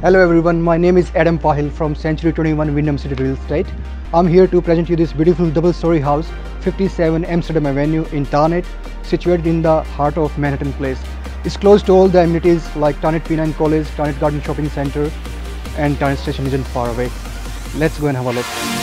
Hello everyone, my name is Adam Pahil from Century 21 Wyndham City Real Estate. I'm here to present you this beautiful double-story house, 57 Amsterdam Avenue in Tarneit, situated in the heart of Manhattan Place. It's close to all the amenities like Tarneit P9 College, Tarneit Garden Shopping Center, and Tarneit Station isn't far away. Let's go and have a look.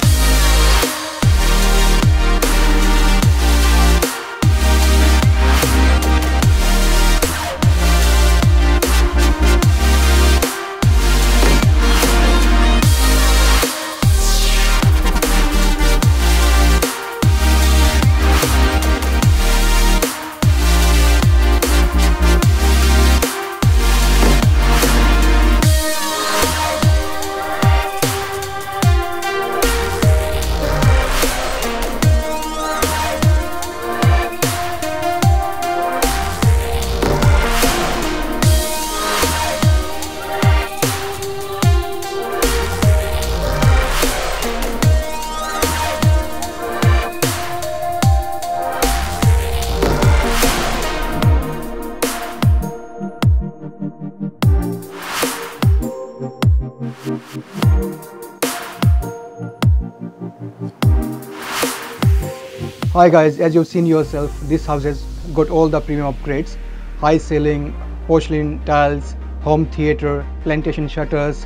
Hi guys, as you've seen yourself, this house has got all the premium upgrades. High ceiling, porcelain tiles, home theater, plantation shutters,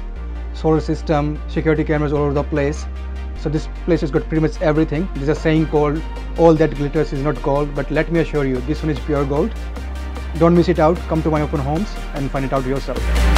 solar system, security cameras all over the place. So this place has got pretty much everything. There's a saying called, all that glitters is not gold, but let me assure you, this one is pure gold. Don't miss it out, come to my open homes and find it out yourself.